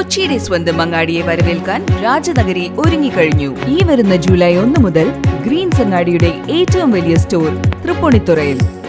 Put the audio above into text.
കൊച്ചിയുടെ സ്വന്തം അങ്ങാടിയെ വരവേൽക്കാൻ രാജനഗരി ഒരുങ്ങിക്കഴിഞ്ഞു. ഈ വരുന്ന ജൂലൈ ഒന്ന് മുതൽ ഗ്രീൻസ് അങ്ങാടിയുടെ ഏറ്റവും വലിയ സ്റ്റോർ തൃപ്പൂണിത്തുറയിൽ.